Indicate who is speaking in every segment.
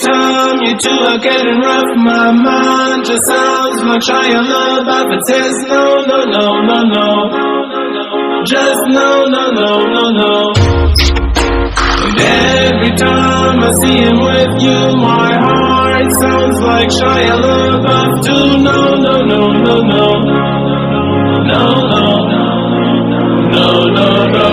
Speaker 1: you two are getting rough. My mind just sounds like Shia LaBeouf. It says no, no, no, no, no. Just no, no, no, no, no. And every time I see him with you, my heart sounds like Shia LaBeouf too. No, no, no, no, no. No, no, no, no, no, no, no.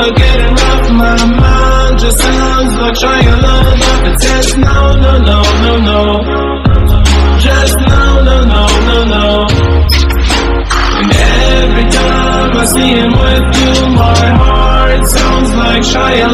Speaker 1: Are getting rough, my mind just sounds like Shia LaBeouf. It says no, no, no, no, no. Just no, no, no, no, no. And every time I see him with you, my heart sounds like Shia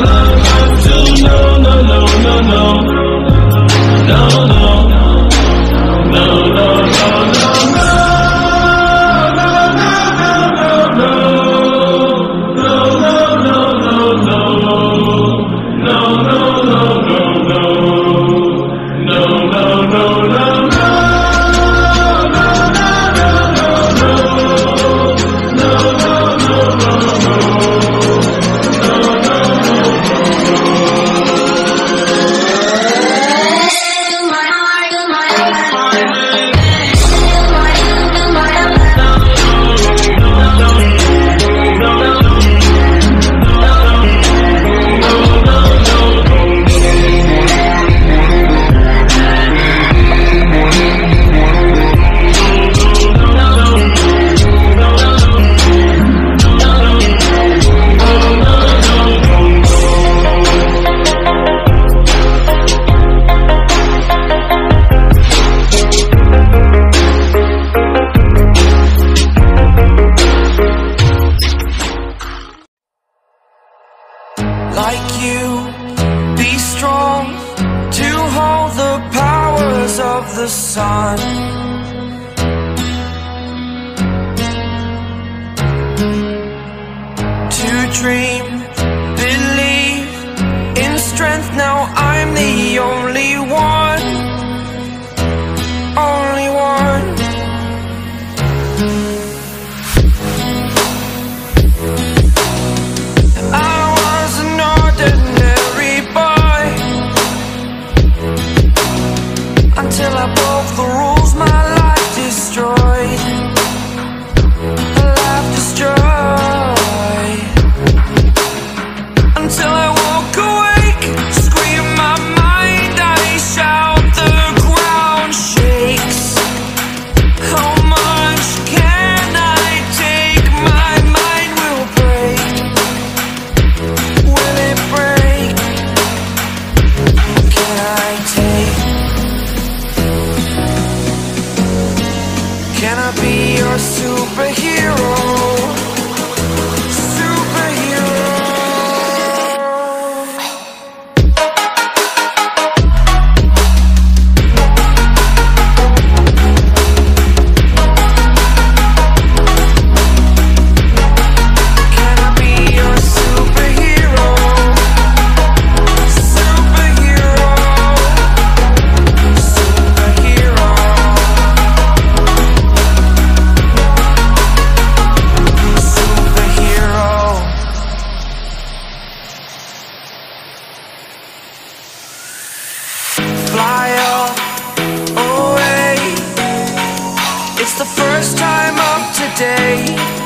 Speaker 2: the sun. To dream, believe in strength. Now I'm the only. first time up today.